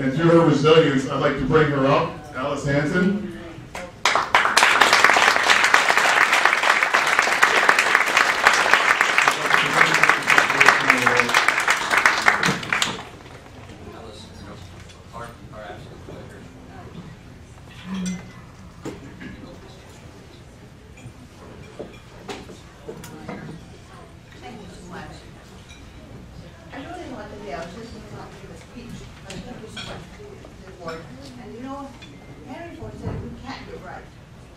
And through her resilience, I'd like to bring her up, Alice Hanson. Alice, our, our absolute pleasure. Thank you so much. I want to I was just going to a speech, thank you so much to the board. And you know, Henry Ford said we can't do right.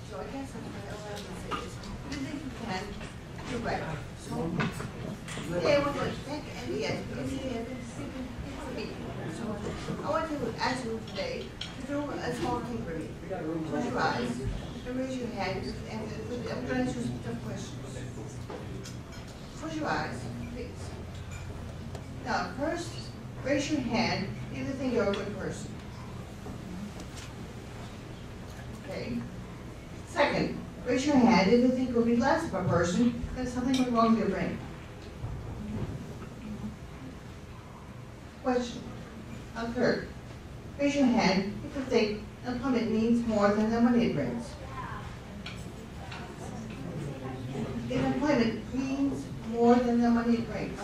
So I guess that's what I have to say is, we think we can do right. So, thank you, and yes, because he had been speaking for me. So I want to ask you today to do a small thing for me. Close your eyes, and raise your hand, and I'm going to ask you some questions. Close your eyes. Now, first, raise your hand if you think you're a good person. Okay. Second, raise your hand if you think you'll be less of a person, there's something went wrong with your brain. Question. Now, third, raise your hand if you think employment means more than the money it brings. If employment means more than the money it brings,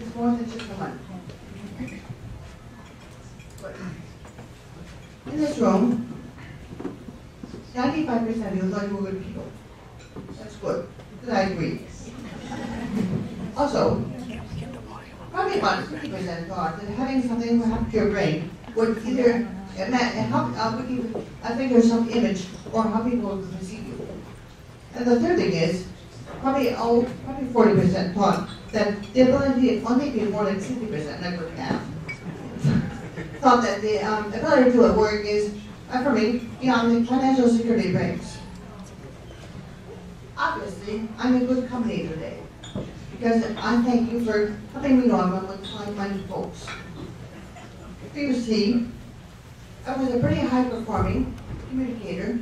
it is more than just the money. In this room, ninety-five percent of you you were good people. That's good, because I agree. Also, probably about fifty percent thought that having something happen to your brain would either uh, help, uh, affect your self-image or how people would perceive you. And the third thing is, probably, oh, probably forty percent thought that the ability, or maybe more than sixty percent, not good half, thought that the um, ability to work is, uh, for me, beyond the financial security brings. Obviously, I'm in good company today, because I thank you for helping me know I'm among like-minded folks. Previously, I was a pretty high-performing communicator,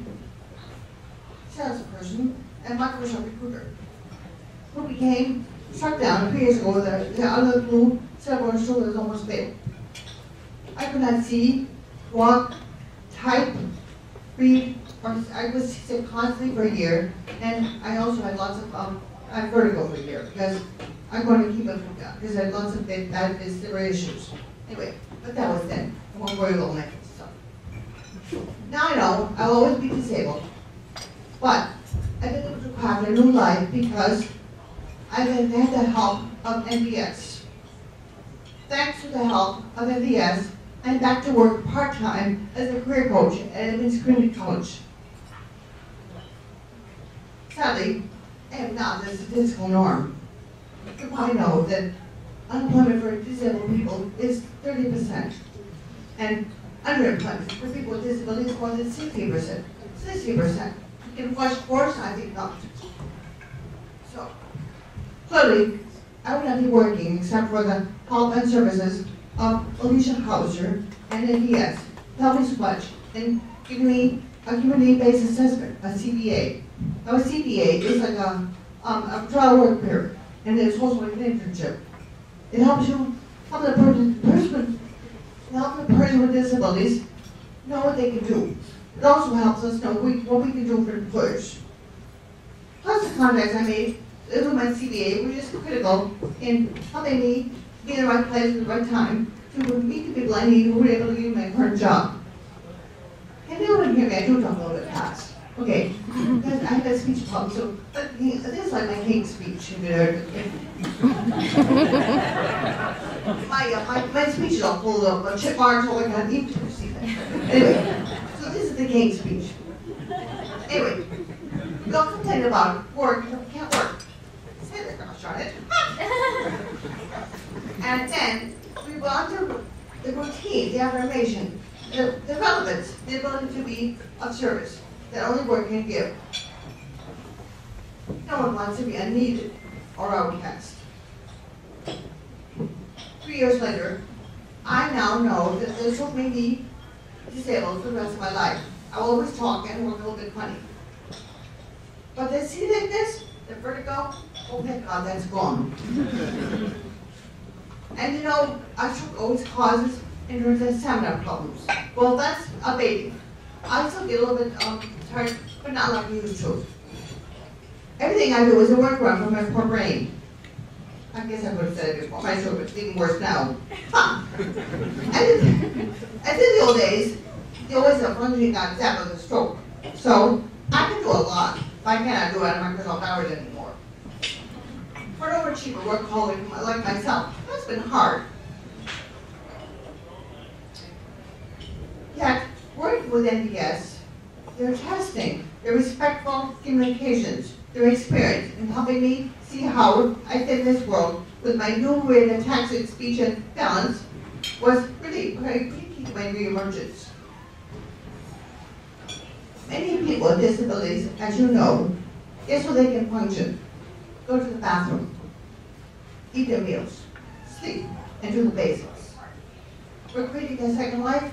salesperson, and Microsoft recruiter, who became struck down a few years ago the the blue cerebral shoulders almost failed. I could not see, walk, type, read, or I was sick constantly for a year, and I also had lots of, um, I had vertigo for a year, because I'm going to keep it from that, because I had lots of bad, vestibular issues. Anyway, but that was then, I won't worry about that stuff. Now I know I'll always be disabled, but I've been able to craft a new life because I've had the help of NVS. Thanks to the help of NVS, I'm back to work part-time as a career coach at Edmonds Community College. Sadly, I am not the statistical norm. Probably know that unemployment for disabled people is thirty percent. And underemployment for people with disabilities is more than sixty percent. Sixty percent. You can watch I think not. So, clearly, I would not be working except for the help and services of Alicia Hauser and NVS. Help me much in giving me a community-based assessment, a CBA. Now, a CBA is like a, um, a trial work period, and it's also like an internship. It helps you help the person, person help the person with disabilities know what they can do. It also helps us know we, what we can do for employers. Plus the contacts I made with my CBA were just critical in helping me be in the right place at the right time to meet the people I need who were able to do my current job. Can anyone hear me? I do talk a little bit fast. Okay, because I have a speech problem, so but this is like my king speech. if you heard. My, uh, my, my speech is all full of uh, chip marks, all I got need to see that. Anyway, so this is the king speech. Anyway, don't complain about work, you can't work. It. And then we on to the routine, the affirmation, the, the relevance, the ability to be of service that only work can give. No one wants to be unneeded or outcast. Three years later, I now know that this will make me disabled for the rest of my life. I will always talk and work a little bit funny. But the see like this, the vertigo, oh thank God, that's gone. And you know, I stroke always causes in terms of stamina problems. Well, that's abating. I still get a little bit um, tired, but not like I to. Everything I do is a workaround for my poor brain. I guess I would have said it before, my stroke is even worse now. Huh. And, as in the old days, the always have one got zapped with a stroke. So I can do a lot, but I cannot do it on Microsoft hours anymore. An overachiever workaholic like myself, that's been hard. Yet, working with NVS, their testing, their respectful communications, their experience in helping me see how I fit in this world with my new way of taxing speech and balance was really very key to my reemergence. Many people with disabilities, as you know, is so they can function, go to the bathroom, eat their meals, sleep, and do the basics. We're creating a second life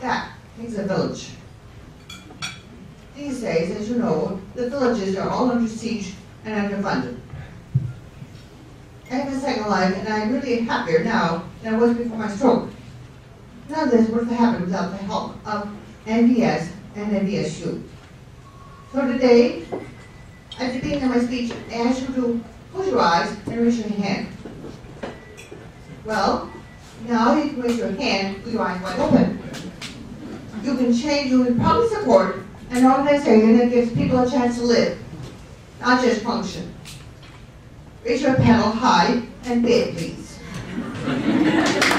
that takes a village. These days, as you know, the villages are all under siege and underfunded. I have a second life, and I'm really happier now than I was before my stroke. None of this would have happened without the help of NVS and NPSU. So today, beginning of my speech, I ask you to close your eyes and raise your hand. Well, now you can raise your hand with your eyes wide open. You can change, you can probably support an organization that gives people a chance to live, not just function. Raise your panel high and big, please.